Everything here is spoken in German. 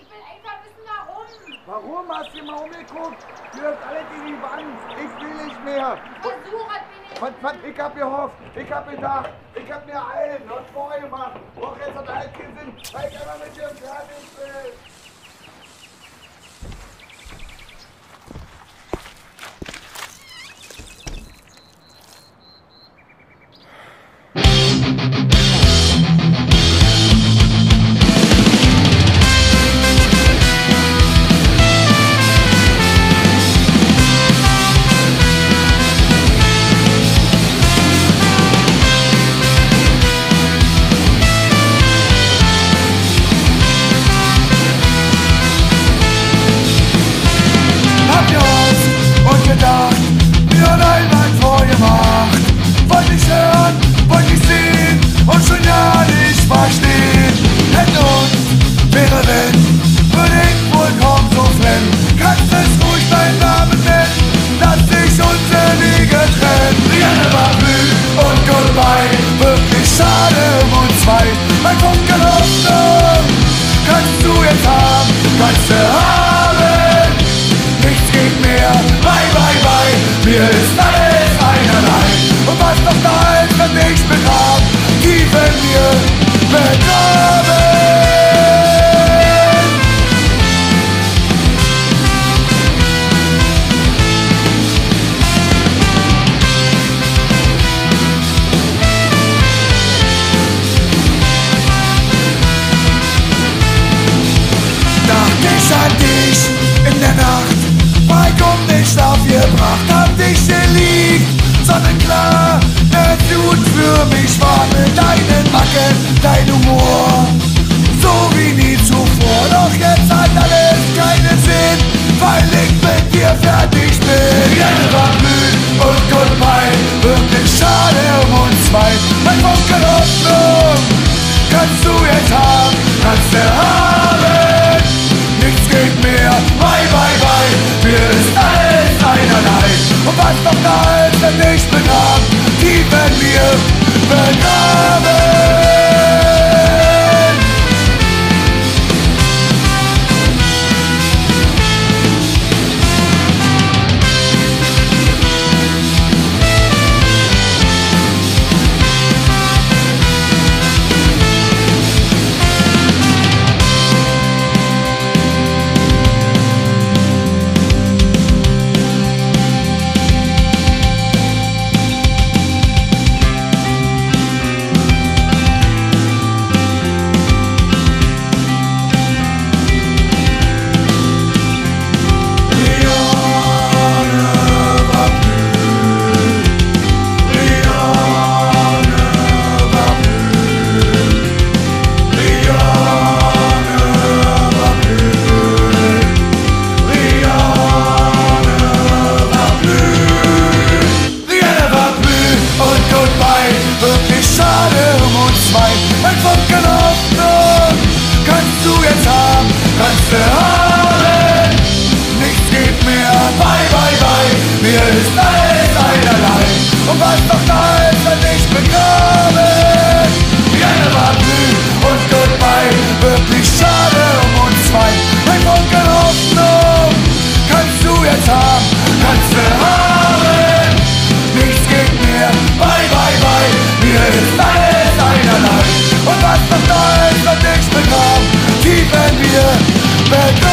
Ich will einfach wissen, warum. Warum hast du mal umgeguckt? Ihr habt alle gegen die Wand. Ich will nicht mehr. Versuch es wenigstens. Ich hab gehofft. Ich hab gedacht. Ich hab mir allen und vorgemacht. gemacht. Och, jetzt hat er halt keinen Sinn, weil ich einfach mit dir fertig bin. Zwei. Mein Funken Hoffnung kannst du jetzt haben, kannst du haben gebracht, hab dich geliebt, sonnenklar, Und was noch back.